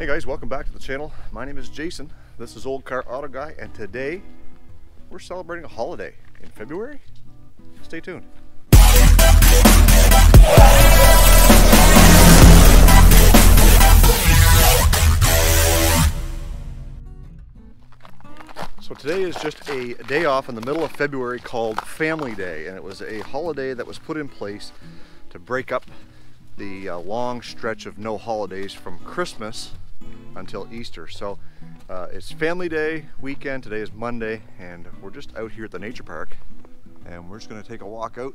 Hey guys, welcome back to the channel. My name is Jason. This is Olde Carr Auto Guy, and today we're celebrating a holiday in February. Stay tuned. So today is just a day off in the middle of February called Family Day, and it was a holiday that was put in place to break up the uh, long stretch of no holidays from Christmas until Easter. So uh, it's Family Day weekend. Today is Monday, and we're just out here at the nature park, and we're just to take a walk out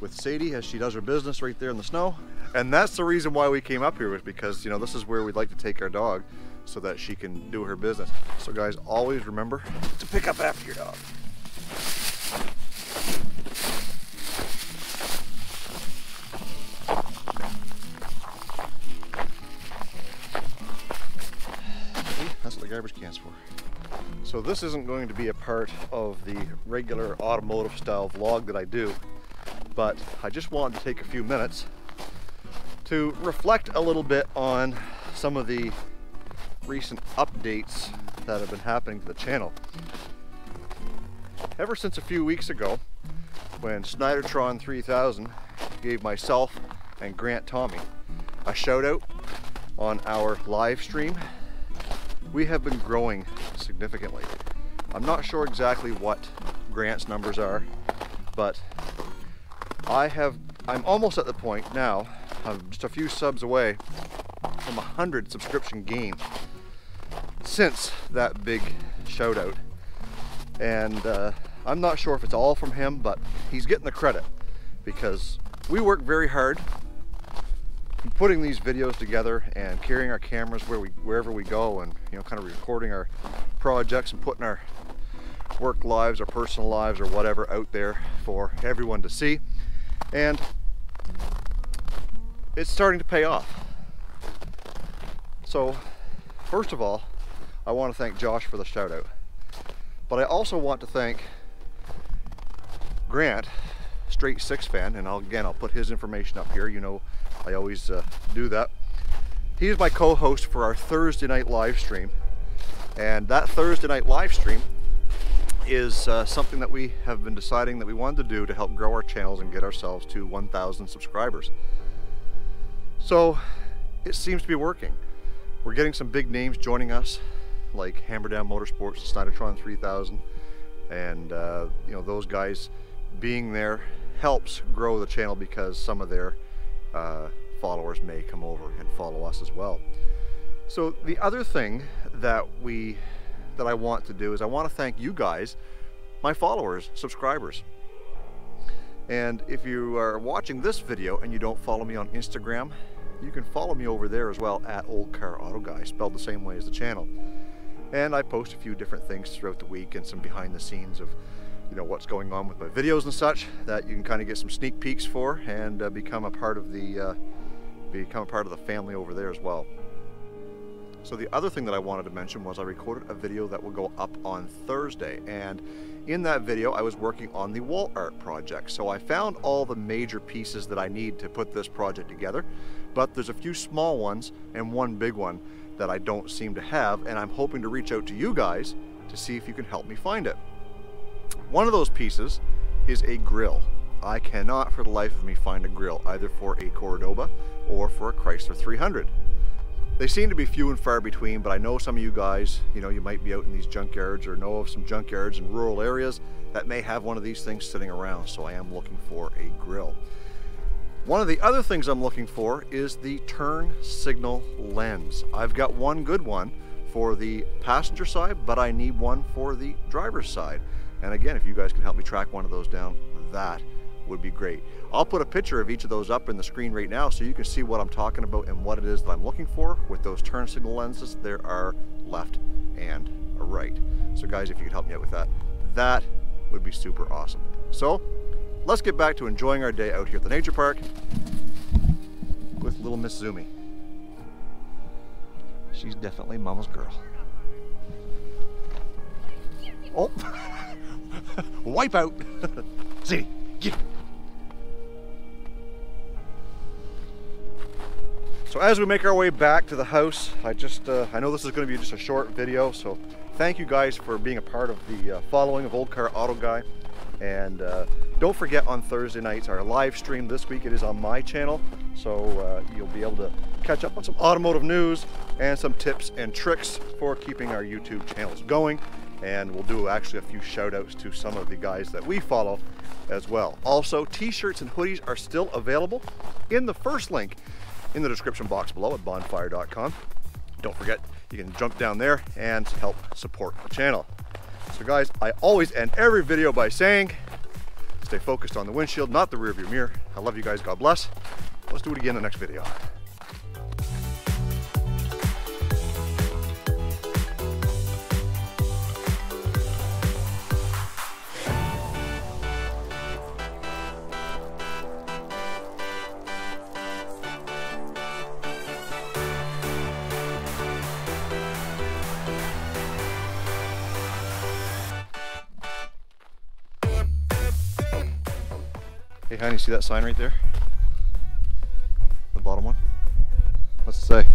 with Sadie as she does her business right there in the snow. And that's the reason why we came up here was because you know this is where we'd like to take our dog so that she can do her business. So guys, always remember to pick up after your dog. For. So this isn't going to be a part of the regular automotive style vlog that I do, but I just wanted to take a few minutes to reflect a little bit on some of the recent updates that have been happening to the channel. Ever since a few weeks ago, when Snidertron 3000 gave myself and Grant Tommy a shout out on our live stream, we have been growing significantly. I'm not sure exactly what Grant's numbers are, but I have, I'm almost at the point now, I'm just a few subs away from a hundred subscription gain since that big shout out. And uh, I'm not sure if it's all from him, but he's getting the credit because we work very hard putting these videos together and carrying our cameras where we wherever we go and you know kind of recording our projects and putting our work lives or personal lives or whatever out there for everyone to see. And it's starting to pay off. So first of all I want to thank Josh for the shout out. But I also want to thank Grant straight six fan and I'll, again I'll put his information up here. You know I always uh, do that. He's my co-host for our Thursday night live stream. And that Thursday night live stream is uh, something that we have been deciding that we wanted to do to help grow our channels and get ourselves to 1,000 subscribers. So it seems to be working. We're getting some big names joining us, like Hammerdown Motorsports, Snidertron 3000, and uh, you know those guys being there helps grow the channel because some of their uh, followers may come over and follow us as well. So the other thing that we that I want to do is I want to thank you guys, my followers, subscribers. And if you are watching this video and you don't follow me on Instagram, you can follow me over there as well at Olde Carr Auto Guy, spelled the same way as the channel. And I post a few different things throughout the week and some behind the scenes of you know what's going on with my videos and such that you can kind of get some sneak peeks for and uh, become a part of the uh, become a part of the family over there as well. So the other thing that I wanted to mention was I recorded a video that will go up on Thursday and in that video I was working on the wall art project. So I found all the major pieces that I need to put this project together but there's a few small ones and one big one that I don't seem to have and I'm hoping to reach out to you guys to see if you can help me find it. One of those pieces is a grill. I cannot for the life of me find a grill, either for a Cordoba or for a Chrysler 300. They seem to be few and far between, but I know some of you guys, you know, you might be out in these junkyards or know of some junkyards in rural areas that may have one of these things sitting around, so I am looking for a grill. One of the other things I'm looking for is the turn signal lens. I've got one good one for the passenger side, but I need one for the driver's side. And again, if you guys can help me track one of those down, that would be great. I'll put a picture of each of those up in the screen right now so you can see what I'm talking about and what it is that I'm looking for with those turn signal lenses. There are left and right. So guys, if you could help me out with that, that would be super awesome. So let's get back to enjoying our day out here at the nature park with little Miss Zumi. She's definitely mama's girl. Oh. Wipe out. See, get. So as we make our way back to the house, I just, uh, I know this is going to be just a short video, so thank you guys for being a part of the uh, following of Olde Carr Auto Guy. And uh, don't forget on Thursday nights, our live stream this week, it is on my channel. So uh, you'll be able to catch up on some automotive news and some tips and tricks for keeping our YouTube channels going. And we'll do actually a few shout outs to some of the guys that we follow as well. Also, t-shirts and hoodies are still available in the first link in the description box below at bonfire.com. Don't forget, you can jump down there and help support the channel. So guys, I always end every video by saying, stay focused on the windshield, not the rear view mirror. I love you guys, God bless. Let's do it again in the next video. Hey honey, see that sign right there? The bottom one? What's it say?